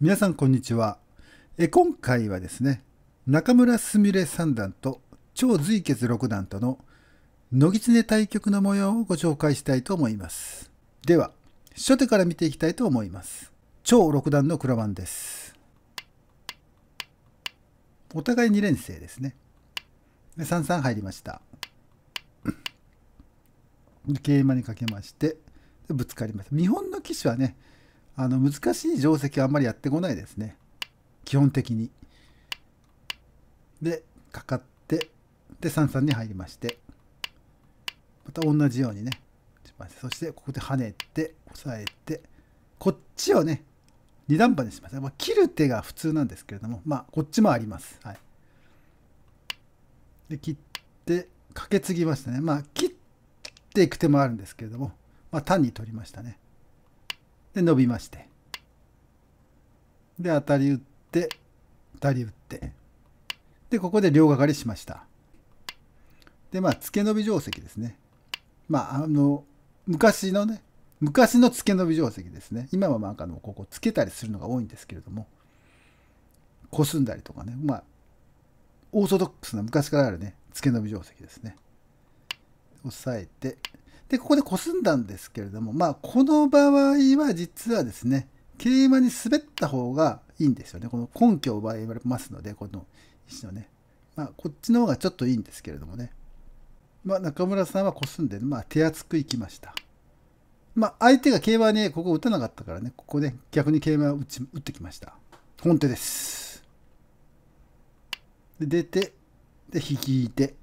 皆さんこんにちは。え今回はですね、中村すみれ三段と超随決六段との乃木常対局の模様をご紹介したいと思います。では、初手から見ていきたいと思います。超六段の黒番です。お互い2連星ですね。で3三入りました。桂馬にかけまして、ぶつかりました。日本の棋士はね、あの難しい定石はあんまりやってこないですね。基本的に。で、かかって、で、3三に入りまして、また同じようにね、そしてここで跳ねて、押さえて、こっちをね、二段刃にします。まあ、切る手が普通なんですけれども、まあ、こっちもあります。はい。で、切って、かけ継ぎましたね。まあ、切っていく手もあるんですけれども、まあ、単に取りましたね。で、伸びまして。で、当たり打って、当たり打って。で、ここで両掛かりしました。で、まあ、付け伸び定石ですね。まあ、あの、昔のね、昔の付け伸び定石ですね。今はまあ、あの、ここ、つけたりするのが多いんですけれども、こすんだりとかね、まあ、オーソドックスな昔からあるね、付け伸び定石ですね。押さえて、で、ここでこすんだんですけれども、まあ、この場合は実はですね、桂馬に滑った方がいいんですよね。この根拠を奪われますので、この石のね。まあ、こっちの方がちょっといいんですけれどもね。まあ、中村さんはこすんで、まあ、手厚くいきました。まあ、相手が桂馬にここ打たなかったからね、ここで逆に桂馬を打ち打ってきました。本手です。で、出て、で、引いて、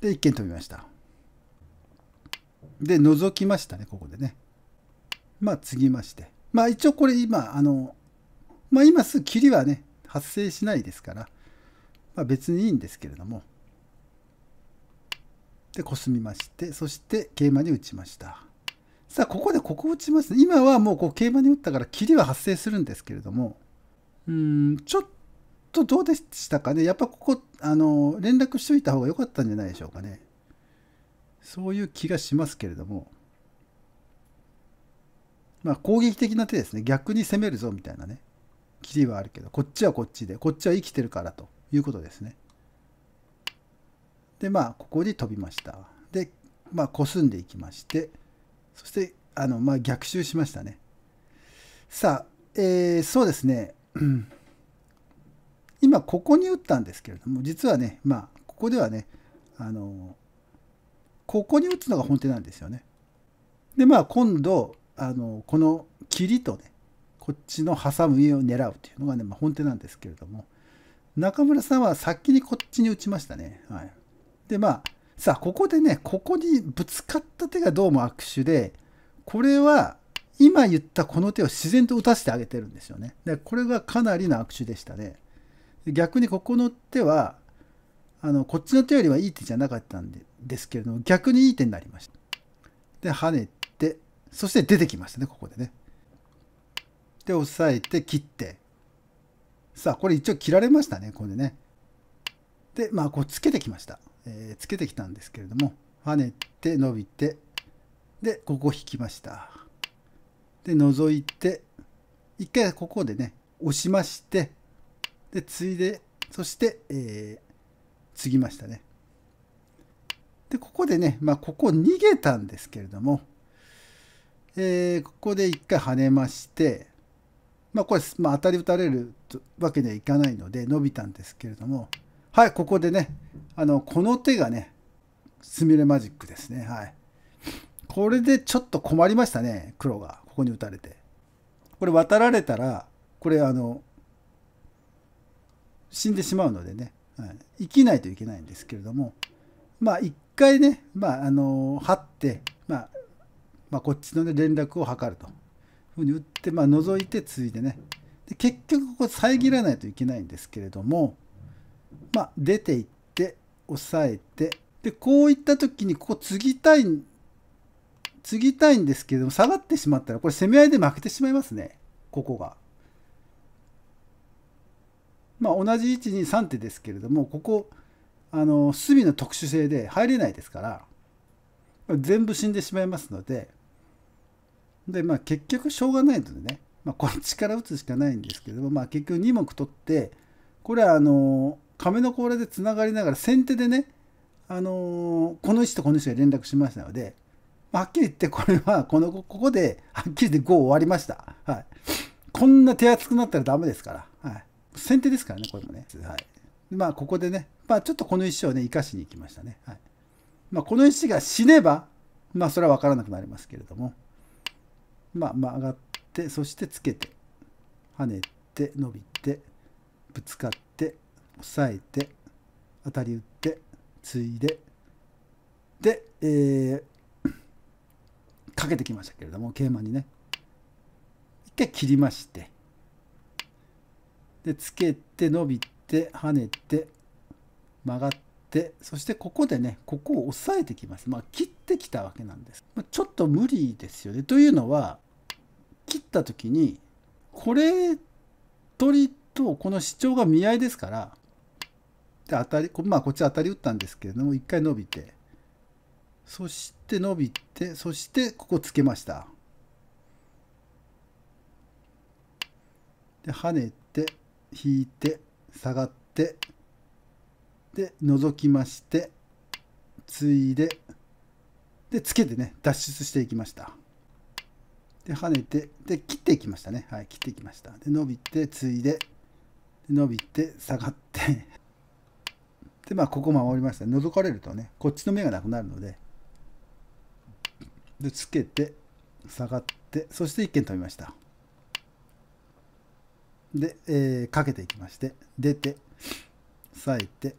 で、一見飛びました。で、覗きましたね、ここでね。まあ、継ぎまして。まあ、一応これ今、あの、まあ、今すぐ切りはね、発生しないですから、まあ、別にいいんですけれども。で、コスみまして、そして桂馬に打ちました。さあ、ここでここ打ちます、ね。今はもうこう桂馬に打ったから、切りは発生するんですけれども、うん、ちょっとどうでしたかね。やっぱここ、あの、連絡しといた方が良かったんじゃないでしょうかね。そういう気がしますけれども、まあ、攻撃的な手ですね。逆に攻めるぞみたいなね。切りはあるけど、こっちはこっちで、こっちは生きてるからということですね。で、まあ、ここに飛びました。で、まあ、こすんでいきまして、そして、あの、まあ、逆襲しましたね。さあ、えー、そうですね。今、ここに打ったんですけれども、実はね、まあ、ここではね、あの、ここに打つのが本手なんですよね。で、まあ、今度、あの、この切りとね、こっちの挟む上を狙うというのがね、まあ、本手なんですけれども、中村さんは先にこっちに打ちましたね。はい。で、まあ、さあ、ここでね、ここにぶつかった手がどうも悪手で、これは、今言ったこの手を自然と打たせてあげてるんですよね。で、これがかなりの悪手でしたね。逆にここの手は、あの、こっちの手よりはいい手じゃなかったんでですけれども、逆にいい手になりました。で、跳ねて、そして出てきましたね、ここでね。で、押さえて、切って。さあ、これ一応切られましたね、これでね。で、まあ、こう、つけてきました。えー、つけてきたんですけれども、跳ねて、伸びて、で、ここ引きました。で、覗いて、一回ここでね、押しまして、で、ついで、そして、えー、継ぎましたね。で、ここでね、まあ、ここ逃げたんですけれども、えー、ここで一回跳ねまして、まあ、これ、まあ、当たり打たれるわけにはいかないので伸びたんですけれども、はい、ここでね、あの、この手がね、スミレマジックですね。はい。これでちょっと困りましたね、黒が。ここに打たれて。これ渡られたら、これあの、死んでしまうのでね、生きないといけないんですけれども、まあ一回ね、まああの、張って、まあ、まあ、こっちの、ね、連絡を図ると。ふうに打って、まあ、覗いてついでね。で結局、ここ遮らないといけないんですけれども、まあ、出ていって、押さえて、で、こういった時に、ここ継ぎたい、継ぎたいんですけれども、下がってしまったら、これ攻め合いで負けてしまいますね。ここが。まあ、同じ位置に3手ですけれども、ここ、あの、隅の特殊性で入れないですから、全部死んでしまいますので、で、まあ結局しょうがないのでね、まあ、こっちから打つしかないんですけども、まあ、結局2目取ってこれはあの亀の甲羅でつながりながら先手でね、あのこの石とこの石が連絡しましたので、まあ、はっきり言ってこれはこのここではっきり言って5終わりました。はい、こんな手厚くなったらダメですから。はい、先手ですからねこれもね。はい、まあここでね、まあ、ちょっとこの石をね生かしに行きましたね。はい。まあ、この石が死ねばまあそれは分からなくなりますけれども。まあ曲がってそしてつけて跳ねて伸びてぶつかって押さえて当たり打ってついでで、えー、かけてきましたけれども桂馬にね。一回切りまして。でつけて伸びて跳ねて曲がってそしてここでねここを押さえてきます。まあ切ってきたわけなんです、まあ、ちょっと無理ですよね。というのは切った時にこれ取りとこの主張が見合いですからで当たりまあこっち当たり打ったんですけれども一回伸びてそして伸びてそしてここつけました。で跳ねて引いて下がってで覗きましてついででつけてね脱出していきました。で跳ねてで切っていきましたね。はい切っていきました。で伸びてついで伸びて下がって。でまあここ守りました覗かれるとねこっちの目がなくなるのででつけて下がってそして一見飛びました。で、えー、かけていきまして出てさえて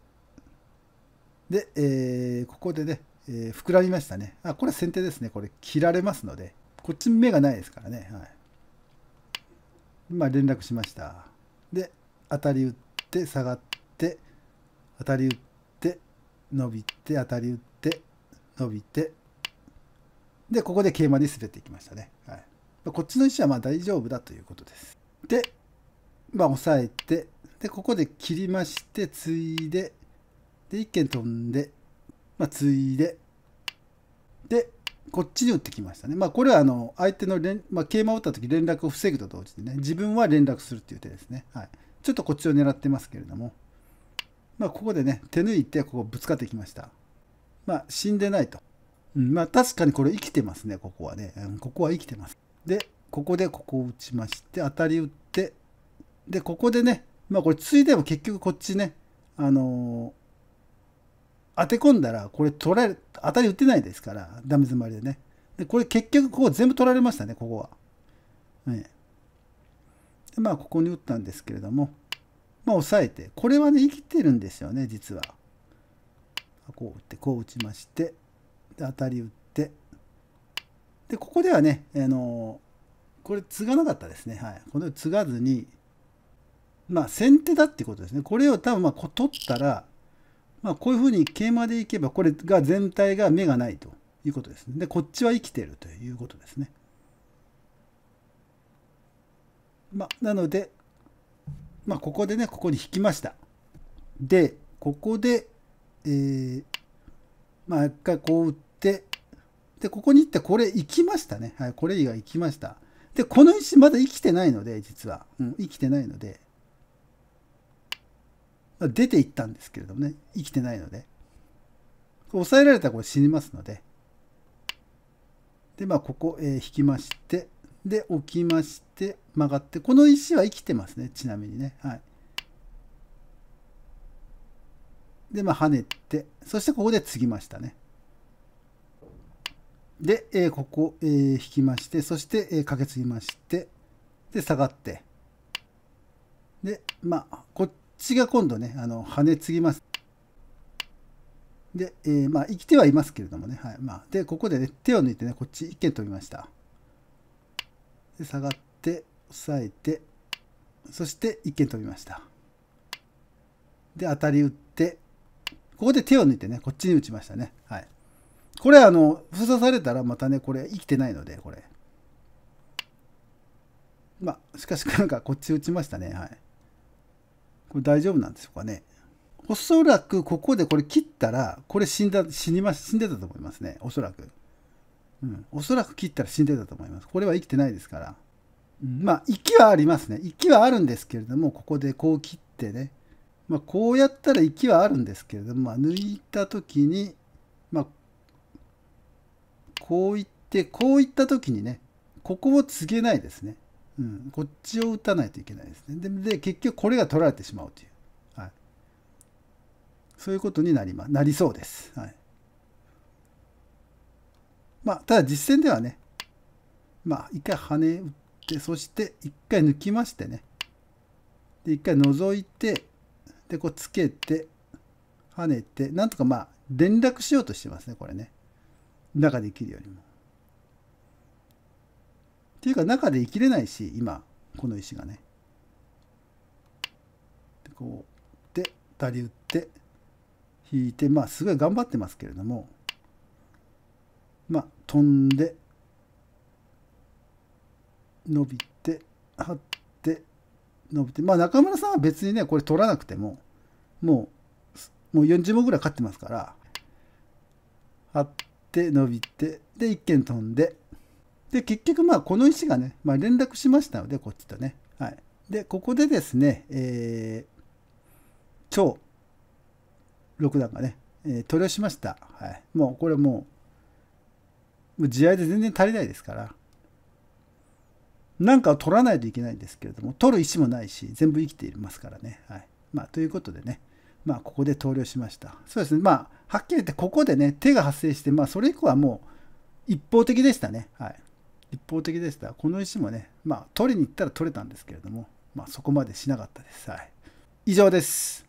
で、えー、ここでね、えー、膨らみましたね。あこれは先手ですね。これ切られますのでこっち目がないですからね。はい。まあ連絡しました。で当たり打って下がって当たり打って伸びて当たり打って伸びてでここで桂馬に滑っていきましたね、はい、こっちの石はまあ大丈夫だということです。でまあ押さえてでここで切りましてついでで一間飛んで、まあ、ついででこっちに打ってきましたね。まあこれはあの相手の連、まあ、桂馬を打った時連絡を防ぐと同時にね自分は連絡するっていう手ですね。はい、ちょっとこっちを狙ってますけれどもまあここでね手抜いてここぶつかってきました。まあ死んでないと。うん、まあ確かにこれ生きてますねここはね、うん。ここは生きてます。でここでここを打ちまして当たり打ってでここでねまあこれついでも結局こっちねあのー、当て込んだらこれ取られ当たり打ってないですからダメ詰まりでねでこれ結局ここ全部取られましたねここは。ね、でまあここに打ったんですけれどもまあ押さえてこれはね生きてるんですよね実は。こう打ってこう打ちましてで当たり打ってでここではねあのー、これ継がなかったですねはいこの継がずにまあ先手だってことですね。これを多分まあこ取ったらまあこういうふうに桂馬でいけばこれが全体が目がないということですね。でこっちは生きてるということですね。まあなのでまあここでねここに引きました。でここでえー、まあ一回こう打ってでここに行ってこれ行きましたね。はいこれ以外行きました。でこの石まだ生きてないので実は、うん、生きてないので。出ていったんですけれどもね生きてないので。抑えられたらこれ死にますので。でまあここ、えー、引きましてで置きまして曲がってこの石は生きてますねちなみにね。はい。でまあ跳ねてそしてここで継ぎましたね。で、えー、ここ、えー、引きましてそして、えー、かけ継ぎましてで下がって。でまあこっちが今度ねあの跳ね継ぎます。で、えー、まあ生きてはいますけれどもね、はい。まあ、でここでね手を抜いてねこっち一見飛びました。で下がって押さえてそして一見飛びました。で当たり打ってここで手を抜いてねこっちに打ちましたね。はい。これあの封鎖されたらまたねこれ生きてないのでこれ。まあしかしなんかこっち打ちましたね。はい。これ大丈夫なんでしょうかねおそらくここでこれ切ったら、これ死んだ、死にま、死んでたと思いますね。おそらく。うん。おそらく切ったら死んでたと思います。これは生きてないですから。うんまあ、息はありますね。息はあるんですけれども、ここでこう切ってね。まあ、こうやったら息はあるんですけれども、まあ、抜いた時に、まあ、こういって、こういった時にね、ここを告げないですね。うん、こっちを打たないといけないですね。で、で結局これが取られてしまうという。はい。そういうことになりま、なりそうです。はい。まあ、ただ実戦ではね、まあ、一回跳ね打って、そして一回抜きましてね。で、一回覗いて、で、こうつけて、跳ねて、なんとかまあ、連絡しようとしてますね、これね。中で生きるよりも。っていうか、中で生きれないし、今、この石がね。でこう、で、たり打って、引いて、まあ、すごい頑張ってますけれども、まあ、飛んで、伸びて、張って、伸びて、まあ、中村さんは別にね、これ取らなくても、もう、もう40問ぐらい勝ってますから、張って、伸びて、で、一軒飛んで、で、結局、まあ、この石がね、まあ、連絡しましたので、こっちとね。はい。で、ここでですね、えー、超六段がね、えー、取りしました。はい。もう、これもう、もう地合で全然足りないですから、なんかを取らないといけないんですけれども、取る石もないし、全部生きていますからね。はい。まあ、ということでね、まあ、ここで投了しました。そうですね、まあ、はっきり言って、ここでね、手が発生して、まあ、それ以降はもう、一方的でしたね。はい。一方的でした。この石もね、まあ、取りに行ったら取れたんですけれども、まあ、そこまでしなかったです。はい。以上です。